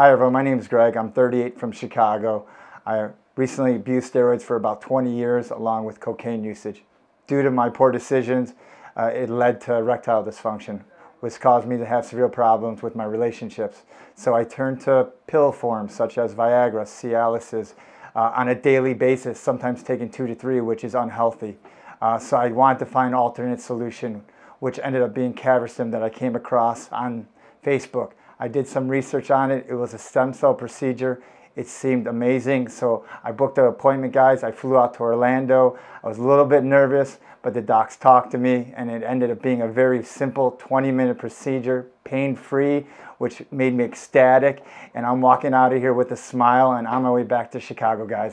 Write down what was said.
Hi everyone, my name is Greg. I'm 38 from Chicago. I recently abused steroids for about 20 years along with cocaine usage. Due to my poor decisions, uh, it led to erectile dysfunction, which caused me to have severe problems with my relationships. So I turned to pill forms such as Viagra, Cialis, uh, on a daily basis, sometimes taking two to three, which is unhealthy. Uh, so I wanted to find an alternate solution, which ended up being CaverStem that I came across on Facebook. I did some research on it. It was a stem cell procedure. It seemed amazing. So I booked an appointment, guys. I flew out to Orlando. I was a little bit nervous, but the docs talked to me and it ended up being a very simple 20 minute procedure, pain free, which made me ecstatic. And I'm walking out of here with a smile and on my way back to Chicago, guys.